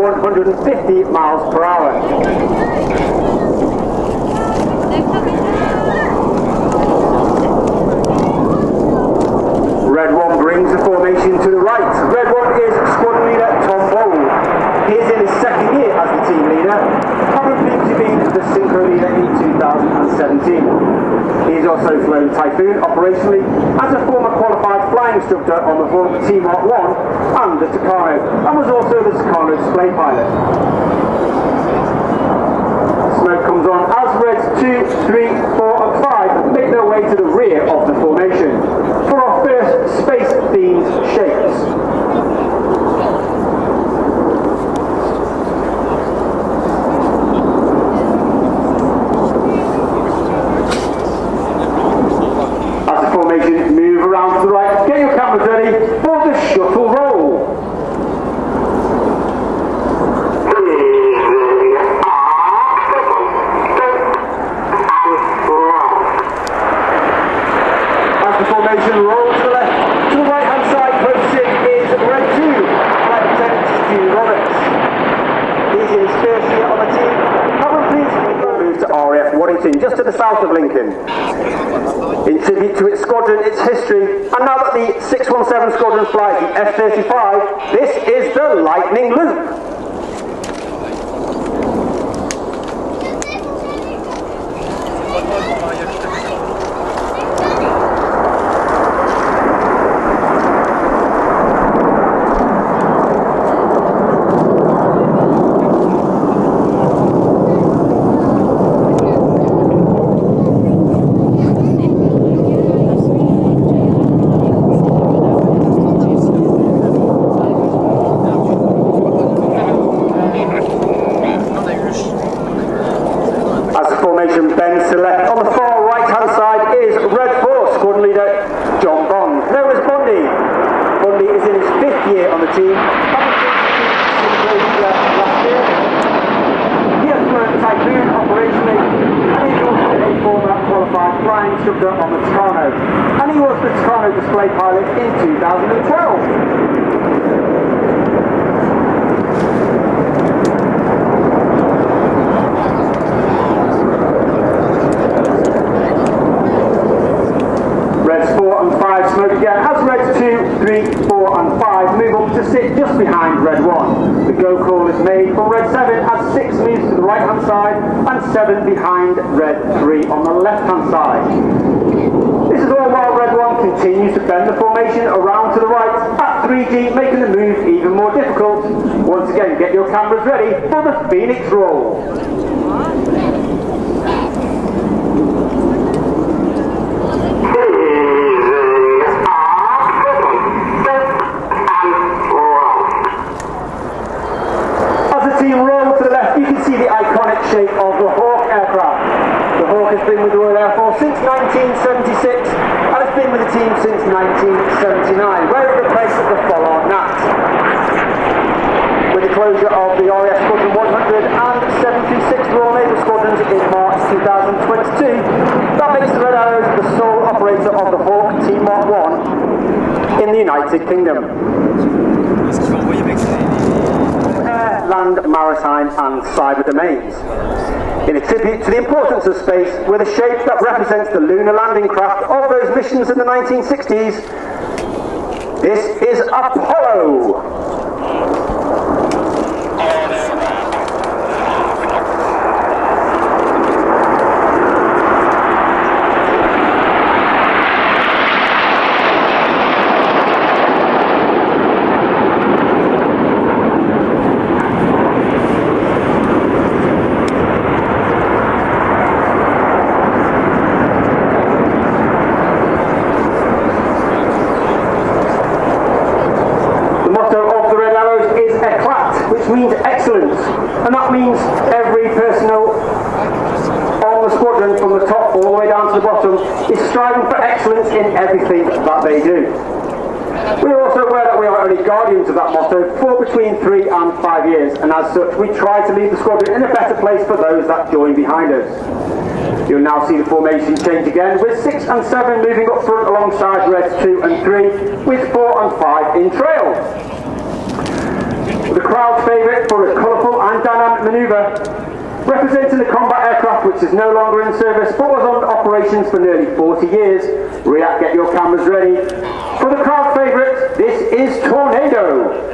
150 miles per hour. Red one brings the formation to the right. Red one is squadron leader Tom Bould. He is in his second year as the team leader, having previously been the synchro leader in 2017. He has also flown Typhoon operationally as a former qualified flying instructor on the Hawk T Mark 1 and the Tucano, and was also the Tucano display pilot. Smoke comes on as Reds 2, 3, 4 and 5 make their way to the rear of the formation for our first space-themed shapes. Move around to the right, get your cameras ready for the shuttle roll. As the formation rolls to the left, to the right hand side, posted is red 2, Flight Lieutenant Stu Roberts. He's in his first year on the team. Having previously moved to RAF Waddington, just to the south of Lincoln. In tribute to its squadron, its history, and now that the 617 squadron flies the F-35, this is the Lightning Loop. As the formation bends to the left, on the far right hand side is Red 4 squadron leader John Bond, known as Bondy. Bondy is in his fifth year on the team. having been synchro leader last year. He has flown Typhoon operationally, and he's also a former qualified flying instructor on the Tucano. And he was the Tucano display pilot in 2012. Reds 4 and 5 smoke again as Reds 2, 3, 4 and 5 move up to sit just behind Red 1. The go call is made for Red 7 as 6 moves to the right hand side 7 behind Red 3 on the left hand side. This is all while Red 1 continues to bend the formation around to the right at 3G making the move even more difficult. Once again get your cameras ready for the Phoenix roll. As the team roll to the left, you can see the iconic shape of the Hawk aircraft. The Hawk has been with the Royal Air Force since 1976 and has been with the team since 1979, where it replaced the Folland Gnat. With the closure of the RAF Squadron 100 and 736 Royal Naval Squadrons in March 2022, that makes the Red Arrows the sole operator T Mark 1 in the United Kingdom. air, land, maritime and cyber domains. In a tribute to the importance of space with a shape that represents the lunar landing craft of those missions in the 1960s, this is Apollo. The motto of the Red Arrows is ECLAT, which means excellence. And that means every personnel on the squadron, from the top all the way down to the bottom, is striving for in everything that they do. We are also aware that we are only guardians of that motto for between three and five years, and as such, we try to leave the squadron in a better place for those that join behind us. You'll now see the formation change again, with six and seven moving up front alongside Reds two and three, with four and five in trail. The crowd favourite for a colourful and dynamic manoeuvre Representing the combat aircraft which is no longer in service but was on operations for nearly 40 years, RIAT, get your cameras ready. For the crowd favourite, this is Tornado.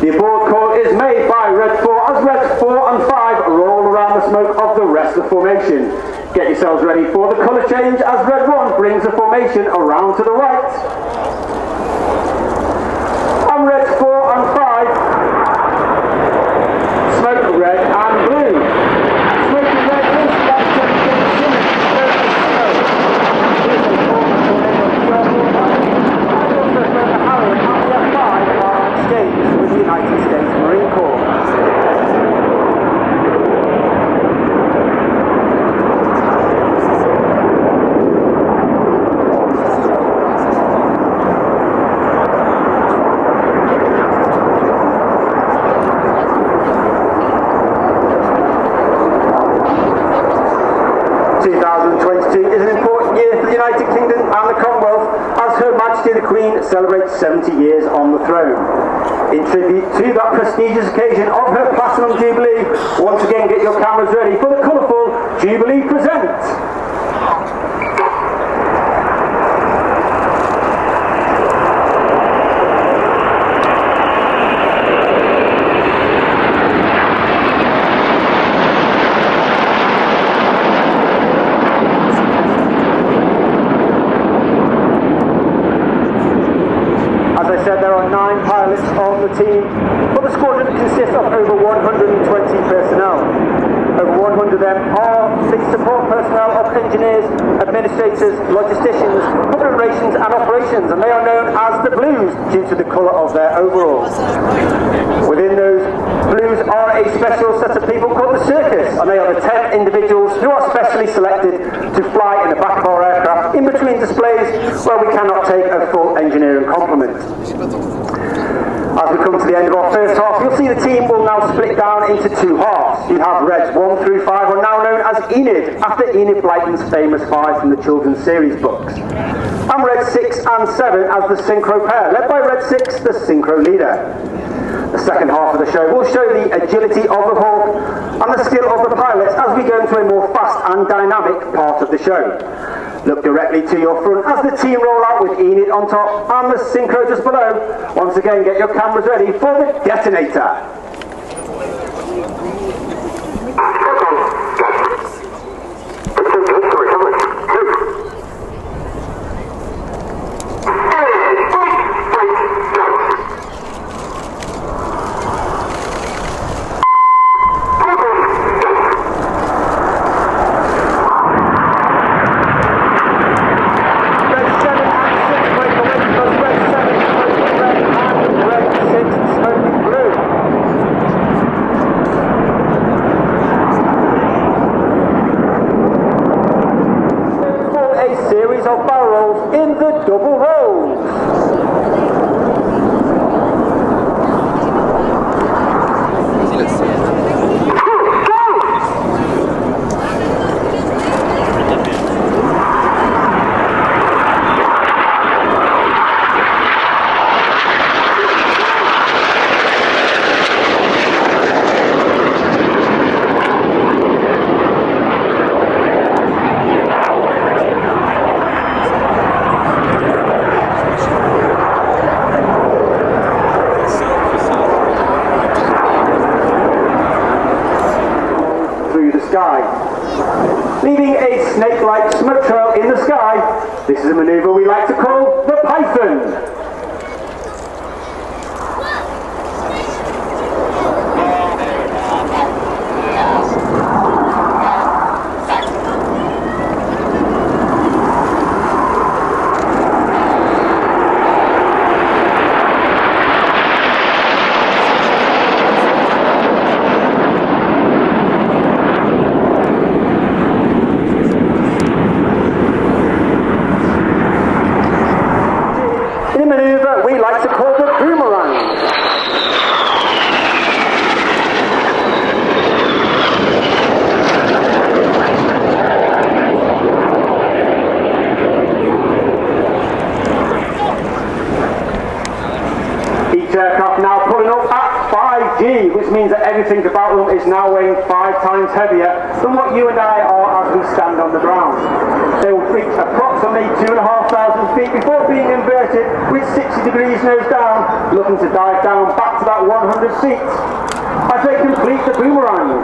The aboard call is made by Red 4 as Red 4 and 5 roll around the smoke of the rest of the formation. Yourselves ready for the colour change as Red 1 brings the formation around to the right. And Red 4 and 5 smoke red and blue. Smoking red is with the United States Marine Corps. 2022 is an important year for the United Kingdom and the Commonwealth as Her Majesty the Queen celebrates 70 years on the throne. In tribute to that prestigious occasion of her Platinum Jubilee, once again get your cameras ready for the colourful Jubilee Present. As I said, there are nine the team, but the squadron consists of over 120 personnel. Over 100 of them are the support personnel of engineers, administrators, logisticians, relations and operations, and they are known as the Blues due to the colour of their overalls. Within those Blues are a special set of people called the Circus, and they are the 10 individuals who are specially selected to fly in the back of our aircraft in between displays where we cannot take a full engineering complement. As we come to the end of our first half, you'll see the team will now split down into two halves. You have Reds 1 through 5 are now known as Enid, after Enid Blyton's famous five from the children's series books. And Red 6 and 7 as the Synchro pair, led by Red 6, the Synchro leader. The second half of the show will show the agility of the Hawk and the skill of the pilots as we go into a more fast and dynamic part of the show. Look directly to your front as the team roll out with Enid on top and the Synchro just below. Once again, get your cameras ready for the detonator. Red 7 and 6 break away because Red 7 smoking red and Red 6 smoking blue. For a series of barrel rolls in the double rolls. through the sky. Leaving a snake-like smoke trail in the sky, this is a maneuver we like to call the Python. five times heavier than what you and I are as we stand on the ground. They will reach approximately 2,500 feet before being inverted with 60 degrees nose down, looking to dive down back to that 100 seats. As they complete the boomerang,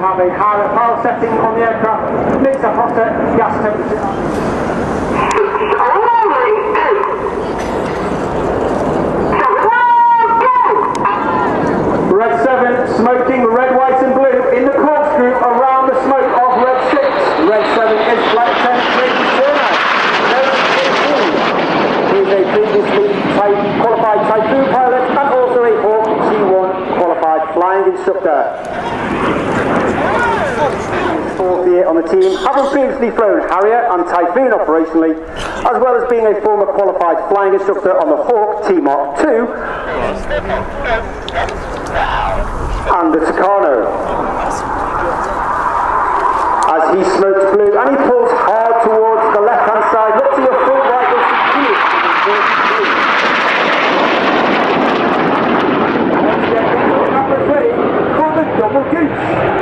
have a higher power setting on the aircraft, makes the hotter gas temperature. Red 7 smoking red, white and blue in the course group around the smoke of Red 6. Red 7 is flight 10 He's a previously qualified Typhoon pilot and also a Hawk C1 qualified flying instructor fourth year on the team, having previously flown Harrier and Typhoon operationally, as well as being a former qualified flying instructor on the Hawk T Mark II and the Tucano. As he smokes blue and he pulls hard towards the left hand side, look to your full right, you'll double goose.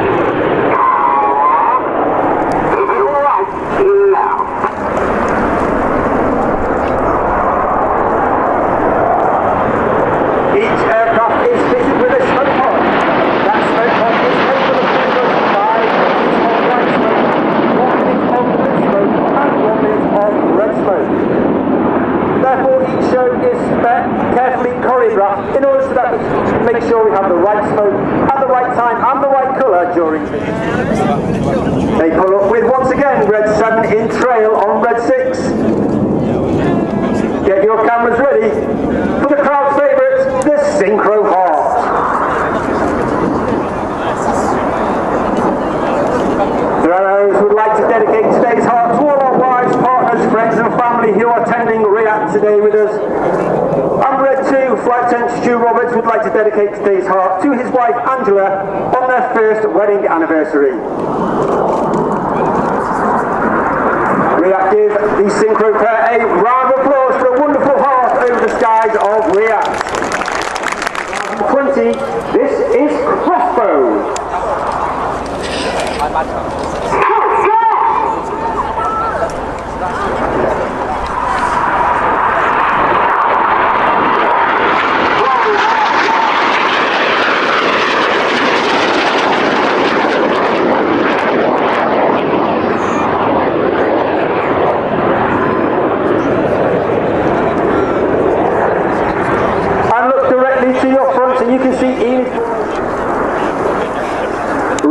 In Trail on Red 6. Get your cameras ready for the crowd favourite, the Synchro Heart. There are those who would like to dedicate today's heart to all our wives, partners, friends and family who are attending RIAT today with us. On Red 2, Flight 10 Stu Roberts would like to dedicate today's heart to his wife Angela on their first wedding anniversary. reactive. The synchro pair 8, right.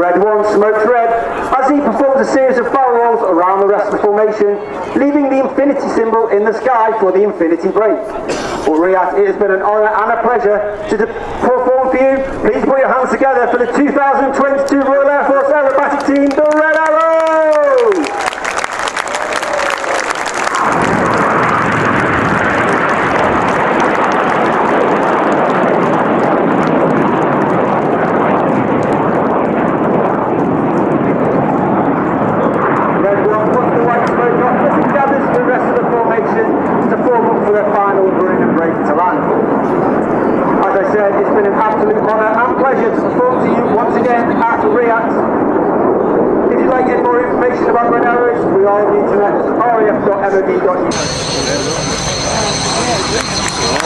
Red 1 smokes red as he performs a series of barrels around the rest of the formation, leaving the infinity symbol in the sky for the infinity break. Well, RIAT, it has been an honour and a pleasure to perform for you. Please put your hands together for the 2022 Royal Air Force Aerobatic Team, the Red 이, 정도는조 금.